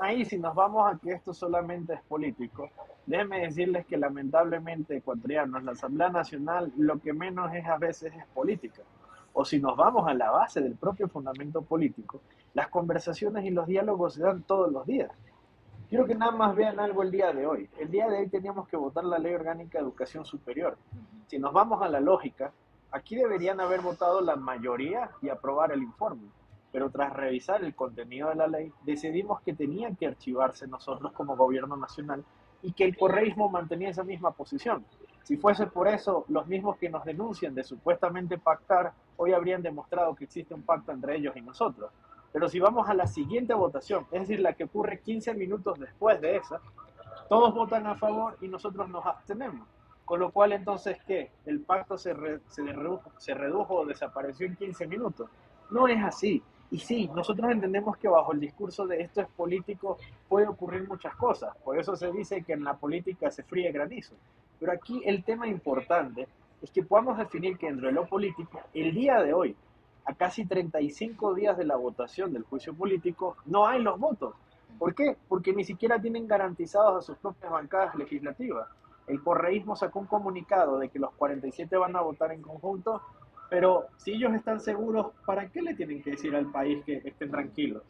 ahí, si nos vamos a que esto solamente es político, déjenme decirles que lamentablemente, ecuatorianos, la Asamblea Nacional lo que menos es a veces es política. O si nos vamos a la base del propio fundamento político, las conversaciones y los diálogos se dan todos los días. Quiero que nada más vean algo el día de hoy. El día de hoy teníamos que votar la Ley Orgánica de Educación Superior. Si nos vamos a la lógica, aquí deberían haber votado la mayoría y aprobar el informe. Pero tras revisar el contenido de la ley, decidimos que tenían que archivarse nosotros como gobierno nacional y que el correísmo mantenía esa misma posición. Si fuese por eso, los mismos que nos denuncian de supuestamente pactar, hoy habrían demostrado que existe un pacto entre ellos y nosotros. Pero si vamos a la siguiente votación, es decir, la que ocurre 15 minutos después de esa, todos votan a favor y nosotros nos abstenemos. Con lo cual, entonces, ¿qué? ¿El pacto se, se, redujo, se redujo o desapareció en 15 minutos? No es así. Y sí, nosotros entendemos que bajo el discurso de esto es político puede ocurrir muchas cosas. Por eso se dice que en la política se fríe granizo. Pero aquí el tema importante es que podamos definir que entre lo político, el día de hoy, a casi 35 días de la votación del juicio político, no hay los votos. ¿Por qué? Porque ni siquiera tienen garantizados a sus propias bancadas legislativas. El correísmo sacó un comunicado de que los 47 van a votar en conjunto, pero si ellos están seguros, ¿para qué le tienen que decir al país que estén tranquilos?